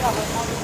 Yeah, but